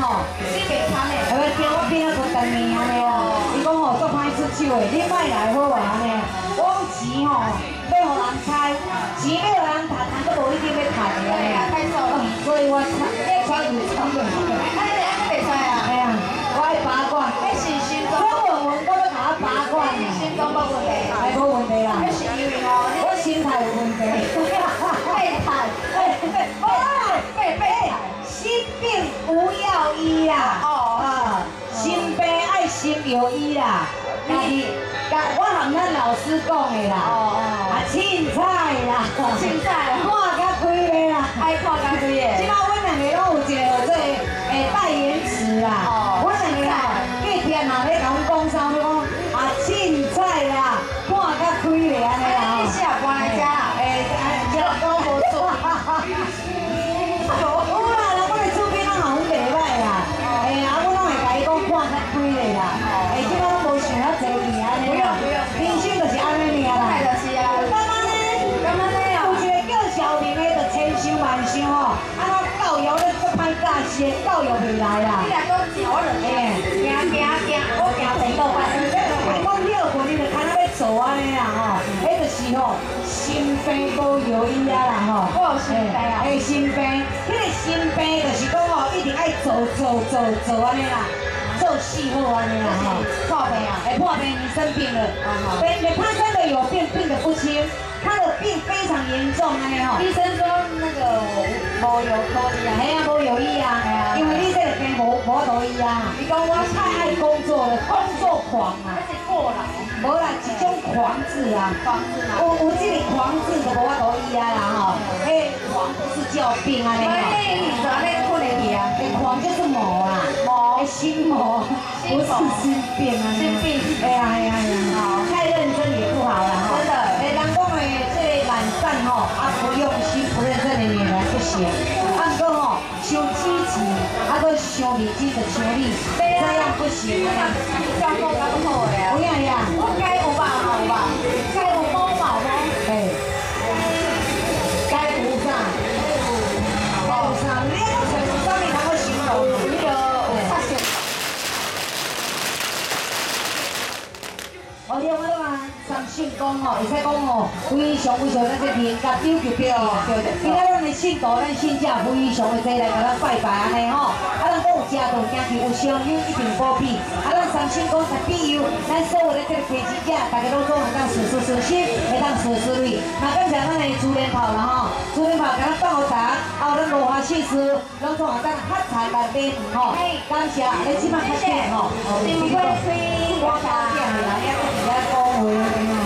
吼，你袂惨的。下尾惊我变面安尼哦。伊讲歹出手的，你莫来好啊安尼。我讲钱吼要互人猜，钱要互人赚，但佫无一定要赚的安尼啊。太爽了。所以我猜，我猜是差不多。哎，你安尼袂使啊？哎呀，我爱八卦。迄是心所中，以文文我要甲我八卦呢。心中无问题。哎，无问题啦。迄是因为哦，我心态有问题。不要医啦。哦啊，心病爱心有医啦。家己，甲我含咱老师讲的啦。哦哦啊，凊彩啦。凊彩看甲开个啦。爱看甲几 即个。摆阮两个拢有一个做诶代言词啦。哦阮两个吼，隔天若咧甲阮讲啥，我讲啊凊彩啦，看甲开个安尼啦哎，你吼。下搬来遮啦？诶，哎，这讲无错。啦。诶，即摆拢无想遐济年安尼啦。人生就是安尼尔啦。太就是啊。干嘛呢？干嘛呢有一个叫小明的，就千想万想吼，啊，那教育咧足歹教是教育未来啦你。来讲钱，我就嘿，行行行，我行第倒摆。你讲了过，你就看到要做安尼啦吼，迄就是吼心病无药医啊啦吼。我有心病啊嘿，心病，迄个心病就是讲吼，一定爱做做做做安尼啦，做细好安尼啦吼。破病啊！哎，破病，你生病了，对对，他真的有病，病得不轻，他的病非常严重，安尼吼。医生说那个无有可医啊。哎呀，无有医啊，因为你这个病无无头医啊。你讲我太爱工作了，工作狂啊，还是过劳，无啦，一种狂字啊。房子嘛。有有这个狂字就无法度医啊啦吼。哎，狂不是叫病啊，我你看。那你昨天困得起啊？哎，狂就是心魔，不是心病啊。心病哎呀哎呀哎呀，太认真也不好了哈。真的哎，人讲的这个懒散吼，啊不用心、不认真的女人不行。啊，不过吼，伤积极，啊，搁伤认真的像你，这样不行。照顾刚好吼，会使讲吼，非常非常咱这人甲丢就对哦，对对。今仔咱的信徒，咱信者非常的济来甲咱拜拜安尼吼，啊，咱讲有食道行去，有相友一定保庇，啊，咱三信讲十庇佑，咱所有的这个提钱者，大家拢总会当事事顺心，会当事事顺利。那感谢咱的珠联炮啦吼，珠联炮甲咱放好达，还有咱罗华戏师，拢总会当发财来买吼，感谢，你即摆开始吼，哦，幸亏开我高兴啦，也不是咧讲话。